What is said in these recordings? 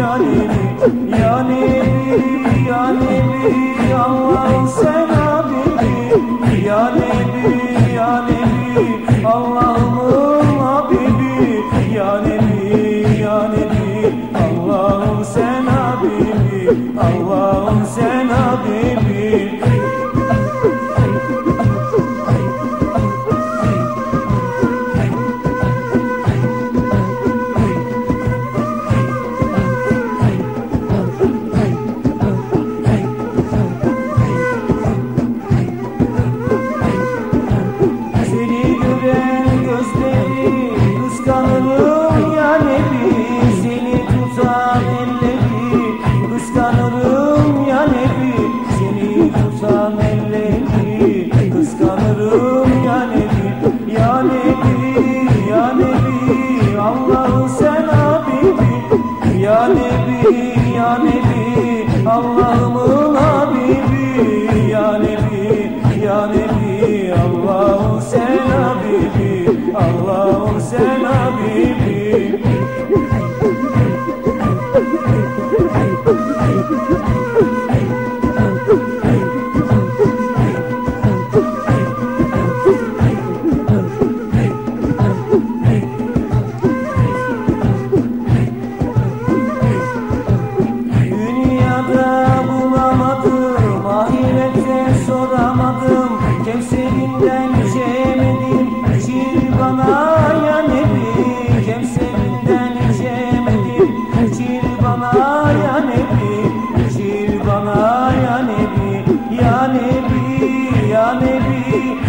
yani yani yani Allah'ın sen abimi yani yani Allah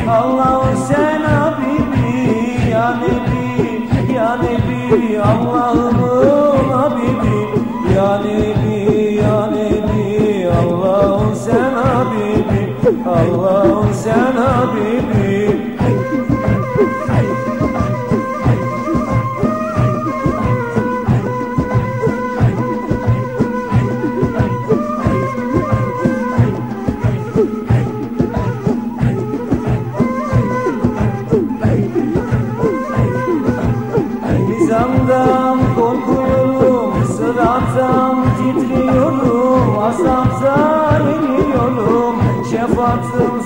Allahu sen Habibi ya Nebi ya Nebi Allah'ımın Habibi. Ya Nebi ya Nebi Allahu sen Habibi Allahu sen Habibi. Şefaatin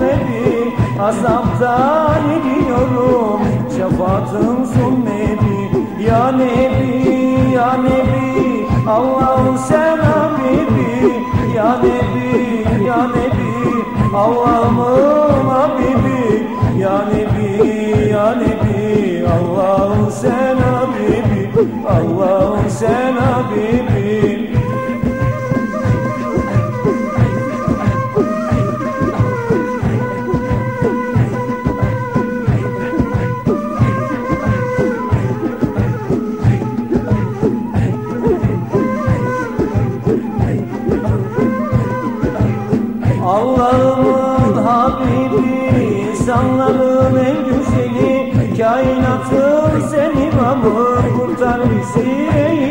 nebi Azaptan ediyorum. Şefaatin sun nebi Ya nebi ya nebi Allah'ım sen habibi Ya nebi ya nebi Allah'ım Allah'ımın Habibi insanların en güzeli Kainatın sen imamı kurtar bizi